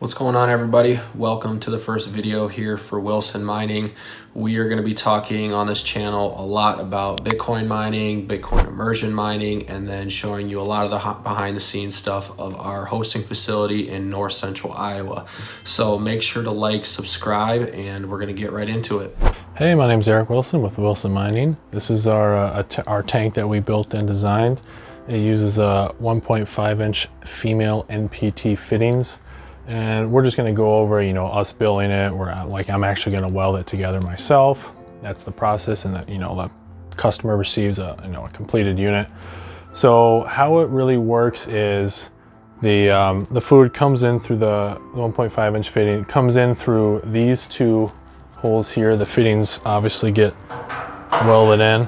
What's going on everybody? Welcome to the first video here for Wilson Mining. We are going to be talking on this channel a lot about Bitcoin mining, Bitcoin immersion mining, and then showing you a lot of the behind the scenes stuff of our hosting facility in north central Iowa. So make sure to like, subscribe, and we're going to get right into it. Hey, my name is Eric Wilson with Wilson Mining. This is our, uh, our tank that we built and designed. It uses a 1.5 inch female NPT fittings and we're just gonna go over, you know, us building it. We're like, I'm actually gonna weld it together myself. That's the process and that, you know, the customer receives a, you know, a completed unit. So how it really works is the, um, the fluid comes in through the 1.5 inch fitting, it comes in through these two holes here. The fittings obviously get welded in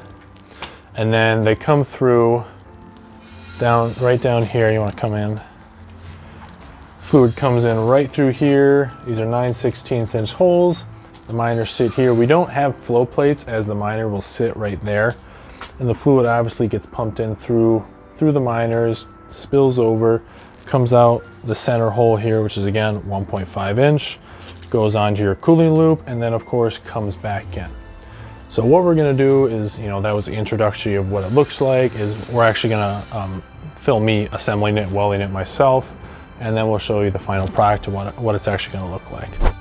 and then they come through down, right down here. You wanna come in Fluid comes in right through here. These are 9 16th inch holes. The miners sit here. We don't have flow plates as the miner will sit right there. And the fluid obviously gets pumped in through, through the miners, spills over, comes out the center hole here, which is again 1.5 inch, goes onto your cooling loop, and then of course comes back in. So what we're gonna do is, you know, that was the introductory of what it looks like, is we're actually gonna um, film me assembling it, welding it myself and then we'll show you the final product and what, what it's actually going to look like.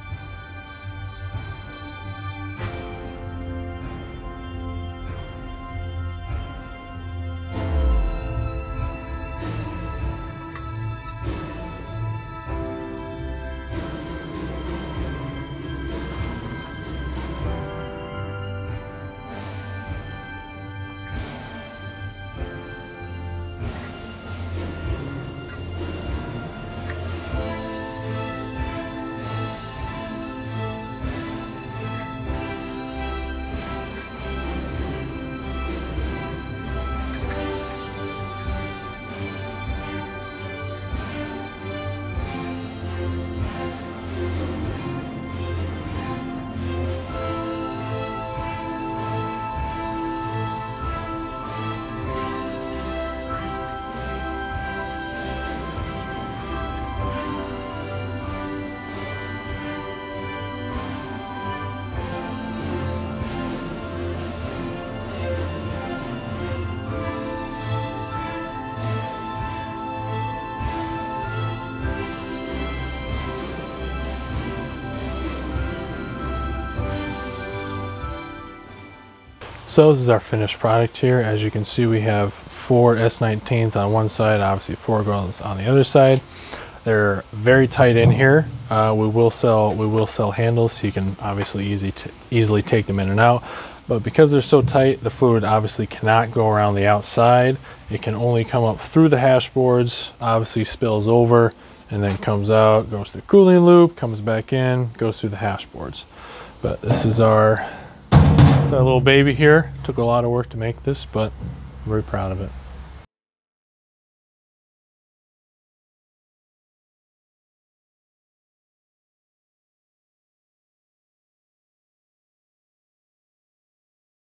So this is our finished product here. As you can see, we have four S19s on one side, obviously four girls on the other side. They're very tight in here. Uh, we will sell we will sell handles, so you can obviously easy easily take them in and out. But because they're so tight, the fluid obviously cannot go around the outside. It can only come up through the hash boards, obviously spills over, and then comes out, goes through the cooling loop, comes back in, goes through the hash boards. But this is our our little baby here. Took a lot of work to make this, but I'm very proud of it.